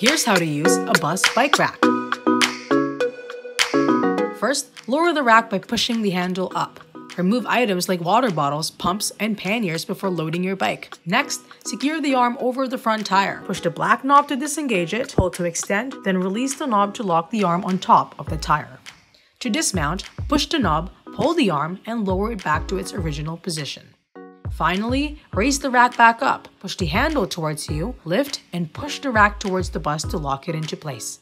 Here's how to use a bus bike rack. First, lower the rack by pushing the handle up. Remove items like water bottles, pumps, and panniers before loading your bike. Next, secure the arm over the front tire. Push the black knob to disengage it, pull to extend, then release the knob to lock the arm on top of the tire. To dismount, push the knob, pull the arm, and lower it back to its original position. Finally, raise the rack back up, push the handle towards you, lift, and push the rack towards the bus to lock it into place.